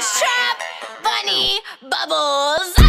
Trap Bunny oh. Bubbles.